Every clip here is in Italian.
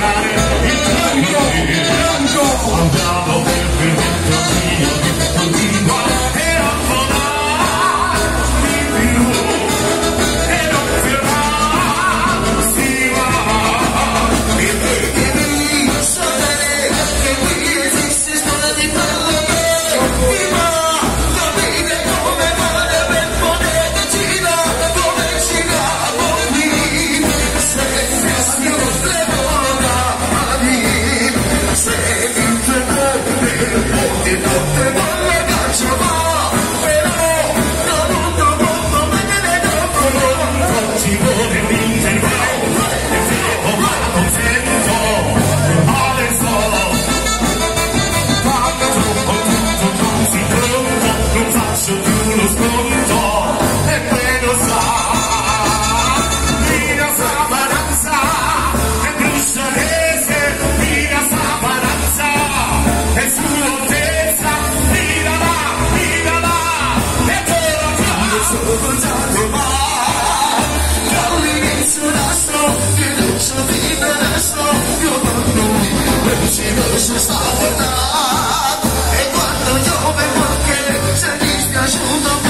about it. Junto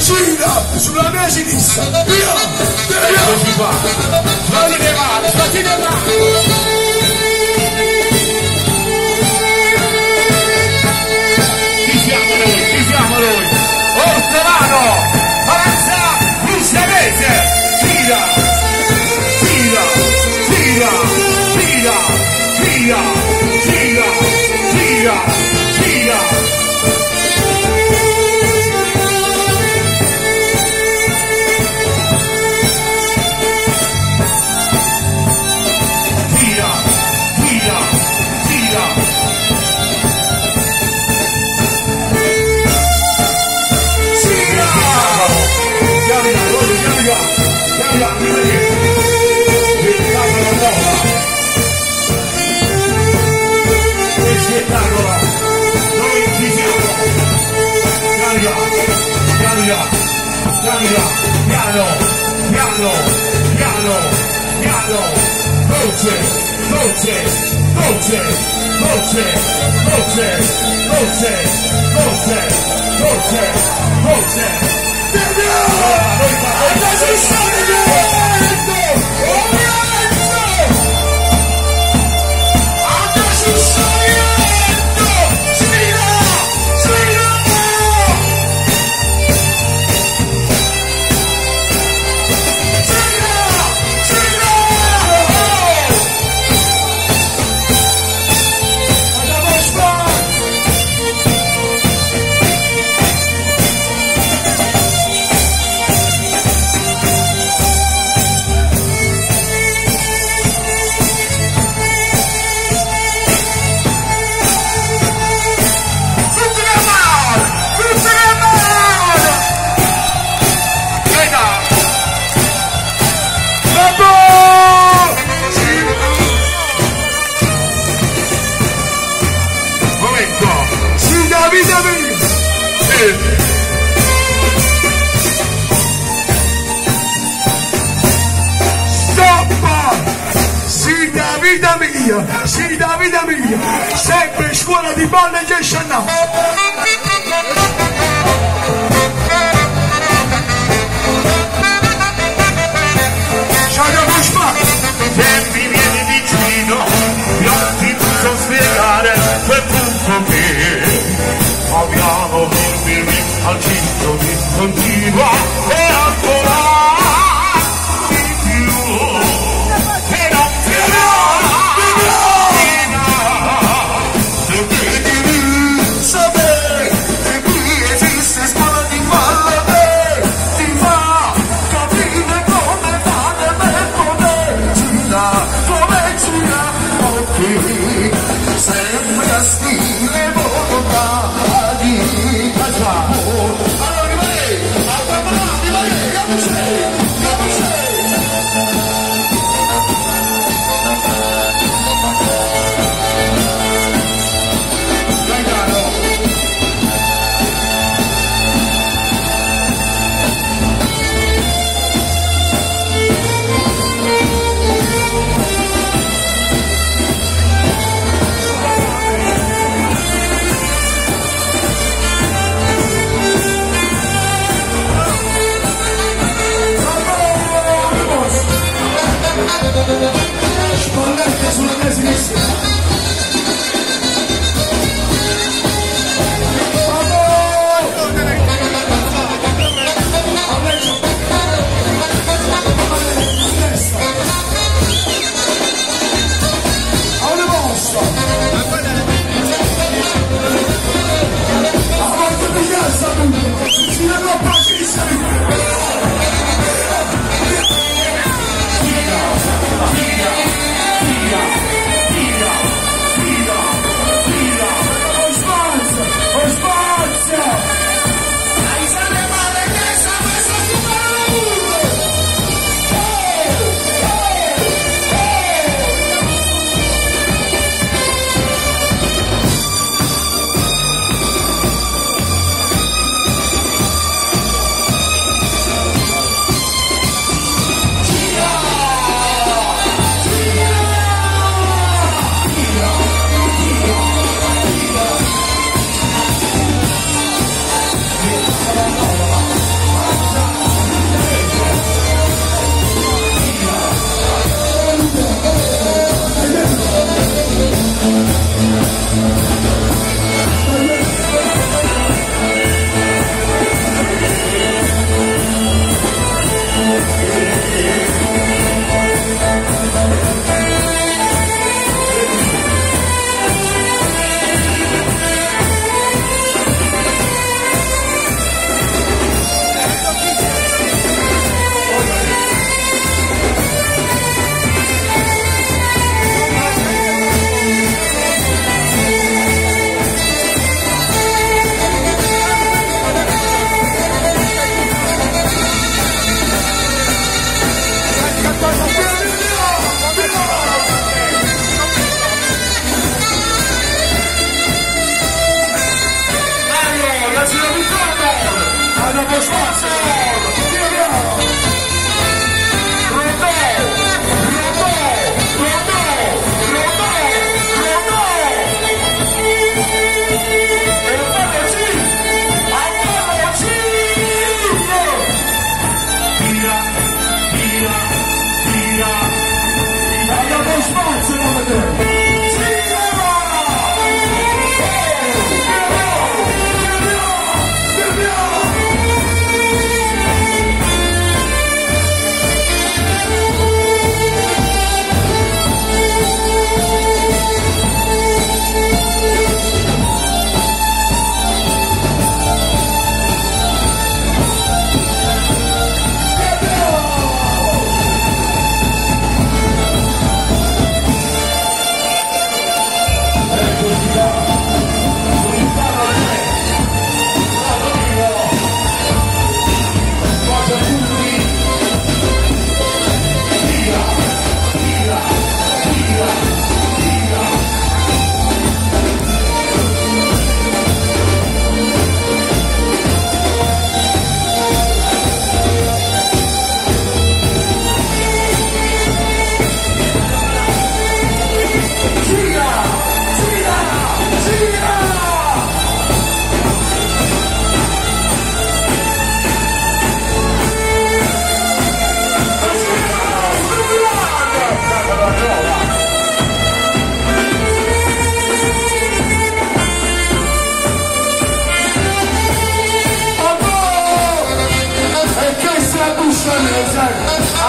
Suida, sulla mia sinistra, via, via, via, via, via, via, via, via, rotate, rotate, rotate, rotate, rotate, rotate, rotate, rotate. ¡Señor! ¡Hasta mia, sei da vita mia, sempre scuola di balle e Chanel.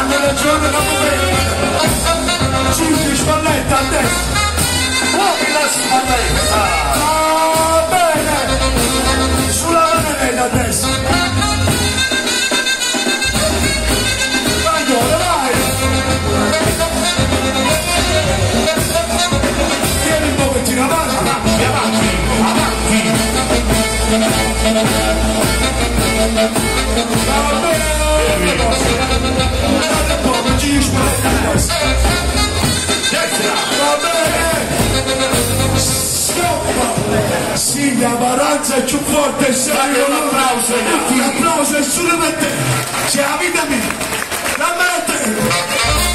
Hanno ragione la muovente. Cinque spallette a destra. Muovi la spalletta! Va bene. Sulla manella a destra. Vai, Silvia Baranza è più forte, sei Dai un applauso, Un applauso e sulle mette! C'è la vita mia! Dammela a te!